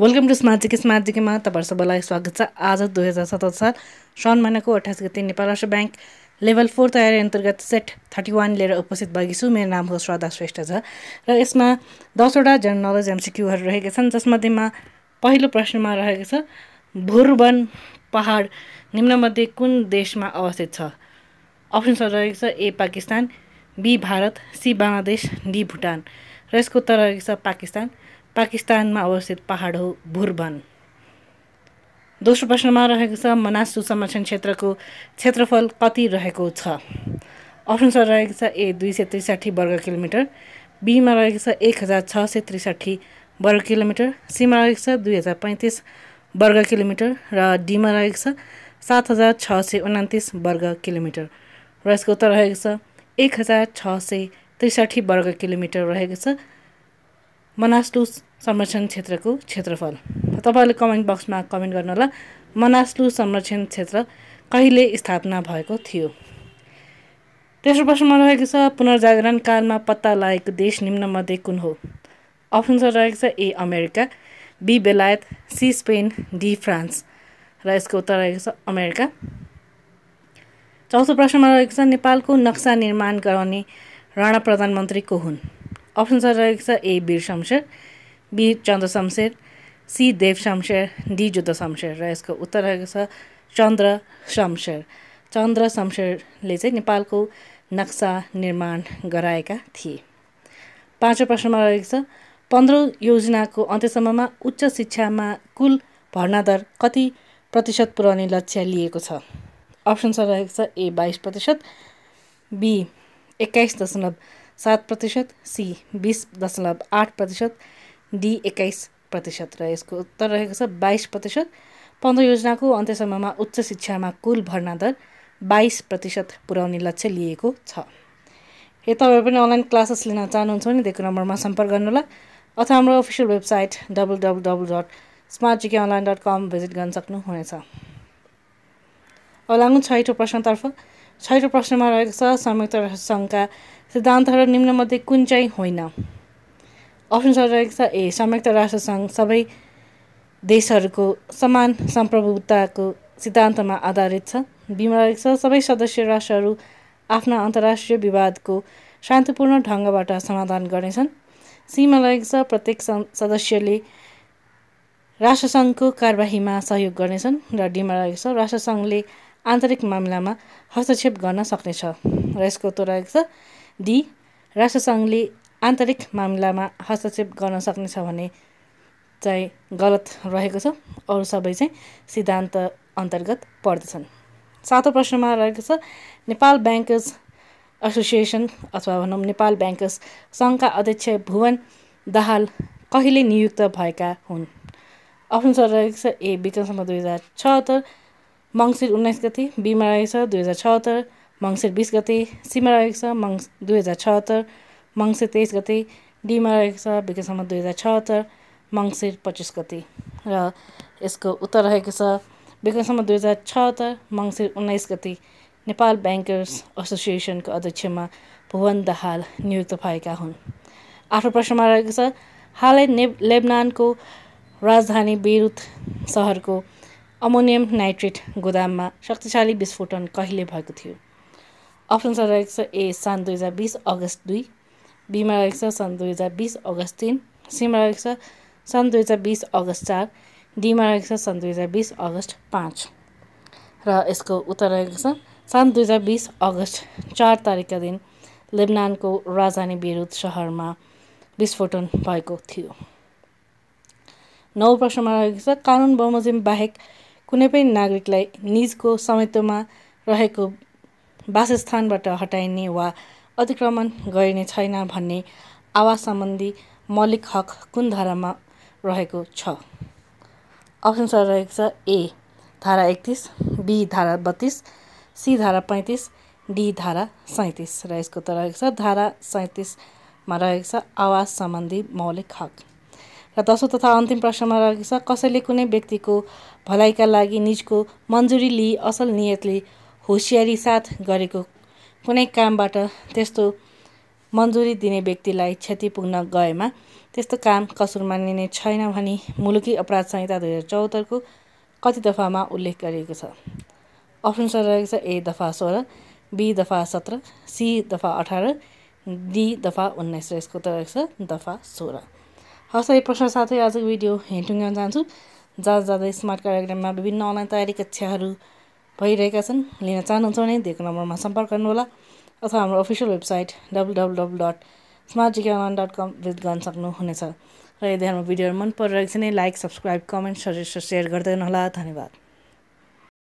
Welcome to smart GK smart जिकेमा तपाईँहरू सबैलाई स्वागत छ। आज दुई हजार सतहत्तर साल सन् महिनाको अठाइस गते नेपाल राष्ट्र ब्याङ्क लेभल फोर तयारी अन्तर्गत सेट थर्टी वान लिएर उपस्थित भएकी छु। मेरो नाम हो श्रद्धा श्रेष्ठ छ र यसमा दसवटा जनरल नलेज एमसिक्यूहरू रहेका छन् जसमध्येमा पहिलो प्रश्नमा रहेको छ भुरवन पहाड निम्नमध्ये कुन देशमा अवस्थित छ? अप्सन्सहरू रहेको छ A Pakistan B Bharat C Bangladesh D Bhutan. र यसको उत्तर रहेको छ पाकिस्तान। पाकिस्तानमा अवस्थित पहाड हो भुरबन दोस्रो प्रश्नमा रहेको छ मनासु संरक्षण क्षेत्रको क्षेत्रफल कति रहेको छ? अप्सन्सहरू रहेको छ ए दुई सय त्रिसाठी वर्ग किलोमिटर। बीमा रहेको छ एक हजार छ सय त्रिसाठी वर्ग किलोमिटर। सीमा रहेको छ दुई हजार पैँतिस वर्ग किलोमिटर। र डीमा रहेको छ सात हजार छ सय उन्तिस वर्ग किलोमिटर। र यसको उत्तर रहेको छ एक हजार छ सय त्रिसाठी वर्ग किलोमिटर रहेको छ। मनास्लु संरक्षण क्षेत्रको क्षेत्रफल। तपाईँहरूले कमेन्ट बक्समा कमेन्ट गर्नु होला मनास्लु संरक्षण क्षेत्र कहिले स्थापना भएको थियो? तेस्रो प्रश्नमा रहेको छ पुनर्जागरण कालमा पत्ता लागेको देश निम्नमध्ये कुन हो? अप्सन्सहरू रहेको छ ए अमेरिका। बी बेलायत। C Spain. D France. र यसको उत्तर रहेको छ अमेरिका। चौथो प्रश्नमा रहेको छ नेपालको नक्सा निर्माण गराउने राणा प्रधानमन्त्री को हुन्? अप्सन्सहरू रहेको छ A Bir Shamsher. B Chandra Shamsher C Dev Shamsher D Juddha Shamsher र यसको उत्तर रहेको छ चन्द्र शमशेर। चन्द्र शमशेरले चाहिँ नेपालको नक्सा निर्माण गराएका थिए। पाँचौँ प्रश्नमा रहेको छ पन्ध्रौँ योजनाको अन्त्यसम्ममा उच्च शिक्षामा कुल भर्ना दर कति प्रतिशत पुर्याउने लक्ष्य लिएको छ? अप्सन्सहरू रहेको छ ए बाइस प्रतिशत बी एक्काइस दशमलव सात प्रतिशत सी बिस दशमलव आठ प्रतिशत डी एक्काइस प्रतिशत र यसको उत्तर रहेको छ बाइस प्रतिशत। पन्ध्र योजनाको अन्त्यसम्ममा उच्च शिक्षामा कुल भर्ना दर बाइस प्रतिशत पुर्याउने लक्ष्य लिएको छ। यदि तपाईँहरू पनि अनलाइन क्लासेस लिन चाहनुहुन्छ भने दिएको नम्बरमा सम्पर्क गर्नुहोला अथवा हाम्रो official website double double double dot smart GK online dot com visit गर्न सक्नुहुनेछ। अब लाग्नु छैटौँ प्रश्नतर्फ छैटौँ प्रश्नमा रहेको छ संयुक्त राष्ट्र सङ्घका सिद्धान्तहरू निम्नमध्ये कुन चाहिँ होइन? अप्सन्सहरू रहेको छ। ए संयुक्त राष्ट्र सङ्घ सबै देशहरूको समान सम्प्रभुताको सिद्धान्तमा आधारित छ। बिमा रहेको छ सबै सदस्य राष्ट्रहरू आफ्ना अन्तर्राष्ट्रिय विवादको शान्तिपूर्ण ढङ्गबाट समाधान गर्नेछन्। सीमा रहेको छ प्रत्येक सदस्यले राष्ट्रसङ्घको कारबाहीमा सहयोग गर्नेछन् र डिमा रहेको छ राष्ट्रसङ्घले आन्तरिक मामिलामा हस्तक्षेप गर्न सक्नेछ। र यसको उत्तर रहेको छ डी राष्ट्रसङ्घले आन्तरिक मामिलामा हस्तक्षेप गर्न सक्नेछ भने चाहिँ गलत रहेको छ। अरू सबै चाहिँ सिद्धान्त अन्तर्गत पर्दछन्। सातौँ प्रश्नमा रहेको छ नेपाल ब्याङ्कर्स एसोसिएसन अथवा भनौँ नेपाल ब्याङ्कर्स सङ्घका अध्यक्ष भुवन दाहाल कहिले नियुक्त भएका हुन्? अप्सन्सहरू रहेको छ ए विक्रमसम्म दुई हजार छहत्तर मङ्सिर उन्नाइस गति बिमा रहेको छ दुई हजार छहत्तर मङ्सिर बिस गते सीमा रहेको छ मङ दुई हजार छहत्तर मङ्सिर तेइस गते डीमा रहेको छ विक्रमसम्म दुई हजार छहत्तर मङ्सिर पच्चिस गते। र यसको उत्तर रहेको छ विक्रमसम्म दुई हजार छहत्तर मङ्सिर उन्नाइस गते नेपाल ब्याङ्कर्स एसोसिएसनको अध्यक्षमा भुवन दाहाल नियुक्त भएका हुन्। आफ्नो प्रश्नमा रहेको छ हालै ने लेबनानको राजधानी बेरुत सहरको अमोनियम नाइट्रेट गोदाममा शक्तिशाली विस्फोटन कहिले भएको थियो? अप्सन्सहरू रहेको छ ए सन् दुई हजार बिस अगस्त दुई। बीमा रहेको छ सन् दुई हजार बिस अगस्त तिन सीमा रहेको छ सन् दुई हजार बिस अगस्त चार। डीमा रहेको छ सन् दुई हजार बिस अगस्त पाँच। र यसको उत्तर रहेको छ सन् दुई हजार बिस अगस्त चार तारिकका दिन लेबनानको राजधानी बेरुत सहरमा विस्फोटन भएको थियो। नौ प्रश्नमा रहेको छ कानुन बमोजिम बाहेक कुनै पनि नागरिकलाई निजको स्वामित्वमा रहेको वासस्थानबाट हटाइने वा अतिक्रमण गरिने छैन भन्ने आवास सम्बन्धी मौलिक हक कुन धारामा रहेको छ? अप्सन्सहरू रहेको छ ए धारा एकतिस बी धारा बत्तिस सी धारा पैँतिस डी धारा सैँतिस र यसको त रहेको छ धारा सैँतिसमा रहेको छ आवास सम्बन्धी मौलिक हक। र दसौँ तथा अन्तिम प्रश्नमा रहेको छ कसैले कुनै व्यक्तिको भलाइका लागि निजको मन्जुरी लिई असल नियतले होसियारी साथ गरेको कुनै कामबाट त्यस्तो मन्जुरी दिने व्यक्तिलाई क्षति पुग्न गएमा त्यस्तो काम कसुर मानिने छैन भनी मुलुकी अपराध संहिता दुई हजार चौहत्तरको कति दफामा उल्लेख गरिएको छ। अप्सन रहेको छ ए दफा सोह्र बी दफा सत्र सी दफा अठार डी दफा उन्नाइस र यसको उत्तर रहेको छ दफा सोह्र। हस् यो प्रश्न साथै आजको भिडियो हेटुङ्गान चाहन्छु जाँदा जाँदै स्मार्ट कार्यक्रममा विभिन्न अनलाइन तयारी कक्षाहरू भइरहेका छन्। लिन चाहनुहुन्छ भने दिएको नम्बरमा सम्पर्क गर्नुहोला अथवा हाम्रो official website W W W dot smart GK online dot com visit गर्न सक्नुहुनेछ। र यदि हाम्रो भिडियोहरू मन परिरहेको छ भने like subscribe comment suggest share गर्दै गर्नुहोला धन्यवाद।